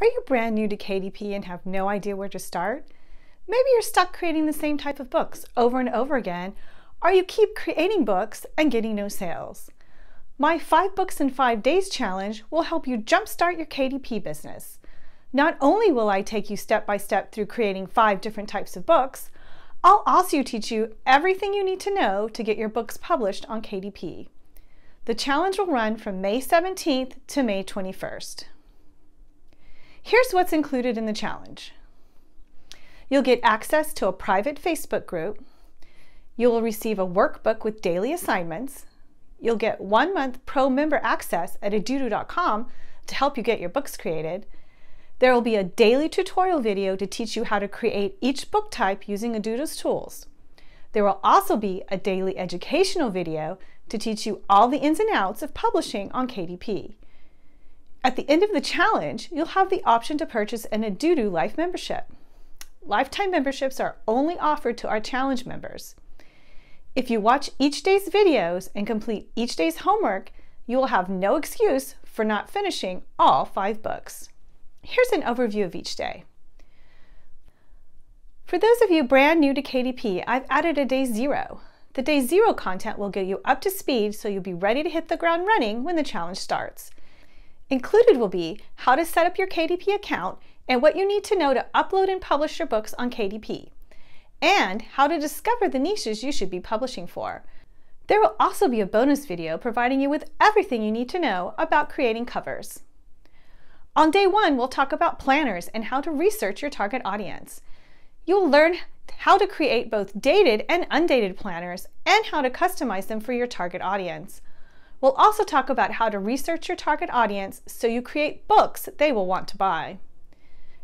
Are you brand new to KDP and have no idea where to start? Maybe you're stuck creating the same type of books over and over again, or you keep creating books and getting no sales. My 5 Books in 5 Days challenge will help you jumpstart your KDP business. Not only will I take you step by step through creating 5 different types of books, I'll also teach you everything you need to know to get your books published on KDP. The challenge will run from May 17th to May 21st. Here's what's included in the challenge. You'll get access to a private Facebook group. You will receive a workbook with daily assignments. You'll get one month pro member access at aududu.com to help you get your books created. There will be a daily tutorial video to teach you how to create each book type using Aududu's tools. There will also be a daily educational video to teach you all the ins and outs of publishing on KDP. At the end of the challenge, you'll have the option to purchase an Aududu Life membership. Lifetime memberships are only offered to our challenge members. If you watch each day's videos and complete each day's homework, you will have no excuse for not finishing all five books. Here's an overview of each day. For those of you brand new to KDP, I've added a day zero. The day zero content will get you up to speed so you'll be ready to hit the ground running when the challenge starts. Included will be how to set up your KDP account and what you need to know to upload and publish your books on KDP, and how to discover the niches you should be publishing for. There will also be a bonus video providing you with everything you need to know about creating covers. On day one, we'll talk about planners and how to research your target audience. You'll learn how to create both dated and undated planners and how to customize them for your target audience. We'll also talk about how to research your target audience so you create books they will want to buy.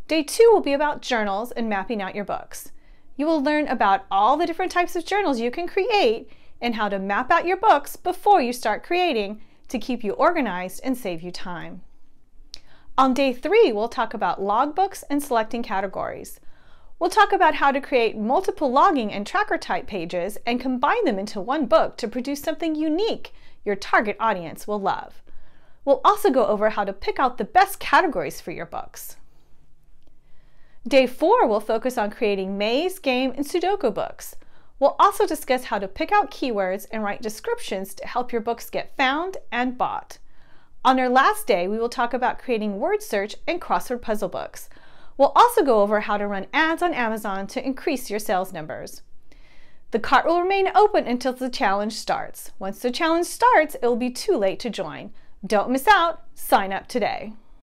Day two will be about journals and mapping out your books. You will learn about all the different types of journals you can create and how to map out your books before you start creating to keep you organized and save you time. On day three, we'll talk about logbooks and selecting categories. We'll talk about how to create multiple logging and tracker type pages and combine them into one book to produce something unique your target audience will love. We'll also go over how to pick out the best categories for your books. Day four will focus on creating maze, game, and Sudoku books. We'll also discuss how to pick out keywords and write descriptions to help your books get found and bought. On our last day, we will talk about creating word search and crossword puzzle books. We'll also go over how to run ads on Amazon to increase your sales numbers. The cart will remain open until the challenge starts. Once the challenge starts, it will be too late to join. Don't miss out. Sign up today.